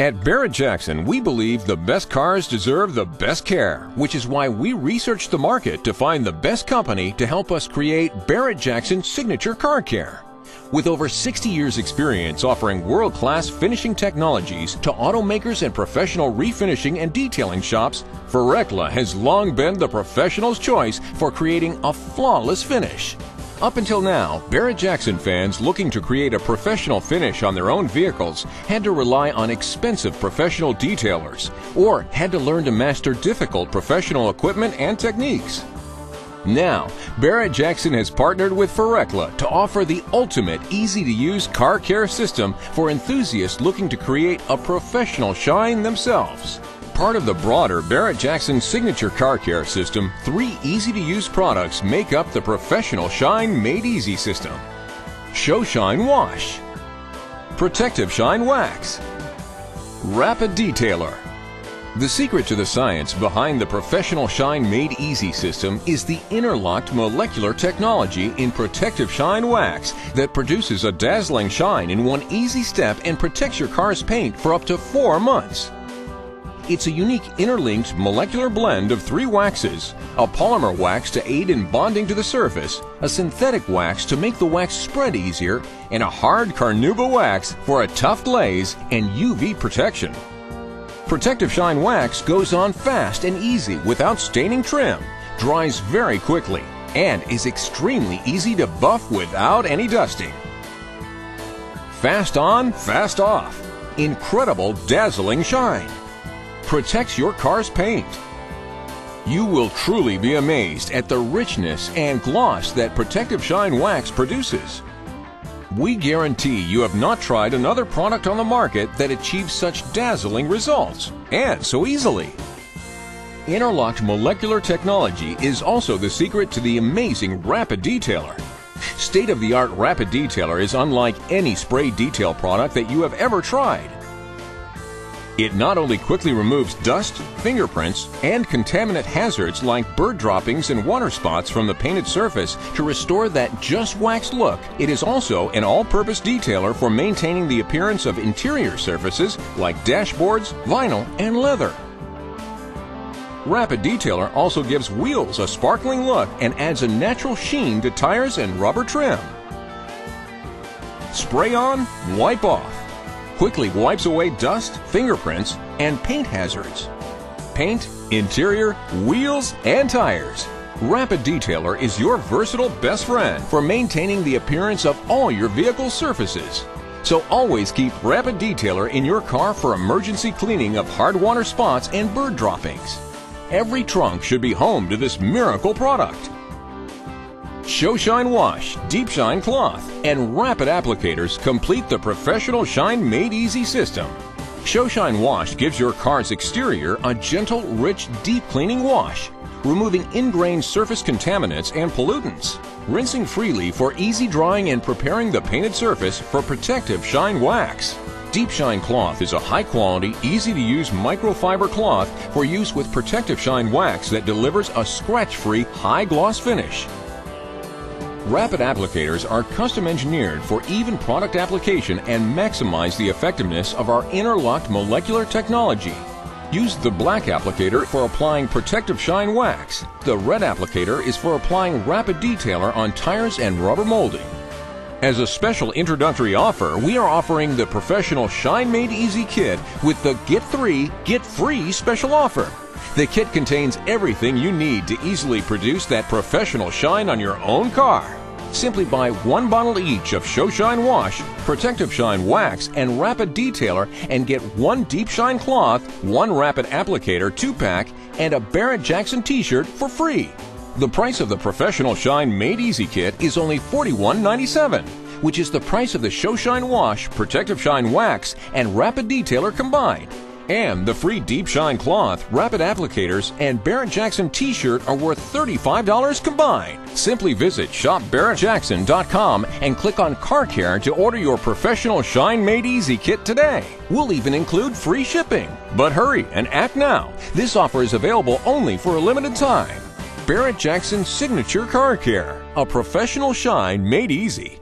At Barrett Jackson, we believe the best cars deserve the best care, which is why we researched the market to find the best company to help us create Barrett Jackson Signature Car Care. With over 60 years experience offering world-class finishing technologies to automakers and professional refinishing and detailing shops, Verrecla has long been the professional's choice for creating a flawless finish. Up until now, Barrett Jackson fans looking to create a professional finish on their own vehicles had to rely on expensive professional detailers or had to learn to master difficult professional equipment and techniques. Now, Barrett Jackson has partnered with Verrecla to offer the ultimate easy to use car care system for enthusiasts looking to create a professional shine themselves. Part of the broader Barrett Jackson signature car care system, three easy to use products make up the professional Shine Made Easy system Show Shine Wash, Protective Shine Wax, Rapid Detailer. The secret to the science behind the Professional Shine Made Easy system is the interlocked molecular technology in Protective Shine Wax that produces a dazzling shine in one easy step and protects your car's paint for up to four months. It's a unique interlinked molecular blend of three waxes a polymer wax to aid in bonding to the surface, a synthetic wax to make the wax spread easier, and a hard carnauba wax for a tough glaze and UV protection. Protective Shine Wax goes on fast and easy without staining trim, dries very quickly, and is extremely easy to buff without any dusting. Fast on, fast off. Incredible dazzling shine. Protects your car's paint. You will truly be amazed at the richness and gloss that Protective Shine Wax produces. We guarantee you have not tried another product on the market that achieves such dazzling results, and so easily. Interlocked molecular technology is also the secret to the amazing Rapid Detailer. State-of-the-art Rapid Detailer is unlike any spray detail product that you have ever tried. It not only quickly removes dust, fingerprints, and contaminant hazards like bird droppings and water spots from the painted surface to restore that just waxed look, it is also an all-purpose detailer for maintaining the appearance of interior surfaces like dashboards, vinyl, and leather. Rapid Detailer also gives wheels a sparkling look and adds a natural sheen to tires and rubber trim. Spray on, wipe off quickly wipes away dust, fingerprints, and paint hazards. Paint, interior, wheels, and tires. Rapid Detailer is your versatile best friend for maintaining the appearance of all your vehicle surfaces. So always keep Rapid Detailer in your car for emergency cleaning of hard water spots and bird droppings. Every trunk should be home to this miracle product. Show Shine Wash, Deep Shine Cloth, and Rapid Applicators complete the professional Shine Made Easy system. Show Shine Wash gives your car's exterior a gentle, rich, deep cleaning wash, removing ingrained surface contaminants and pollutants, rinsing freely for easy drying and preparing the painted surface for protective shine wax. Deep Shine Cloth is a high quality, easy to use microfiber cloth for use with protective shine wax that delivers a scratch free, high gloss finish. Rapid applicators are custom engineered for even product application and maximize the effectiveness of our interlocked molecular technology. Use the black applicator for applying protective shine wax. The red applicator is for applying rapid detailer on tires and rubber molding. As a special introductory offer, we are offering the professional Shine Made Easy kit with the Get 3, Get Free special offer. The kit contains everything you need to easily produce that professional shine on your own car. Simply buy one bottle each of Show Shine Wash, Protective Shine Wax, and Rapid Detailer and get one Deep Shine Cloth, one Rapid Applicator 2-pack, and a Barrett Jackson t-shirt for free. The price of the Professional Shine Made Easy kit is only $41.97, which is the price of the Show Shine Wash, Protective Shine Wax, and Rapid Detailer combined. And the free Deep Shine cloth, rapid applicators, and Barrett Jackson t-shirt are worth $35 combined. Simply visit shopbarrettjackson.com and click on Car Care to order your professional Shine Made Easy kit today. We'll even include free shipping. But hurry and act now. This offer is available only for a limited time. Barrett Jackson Signature Car Care, a professional shine made easy.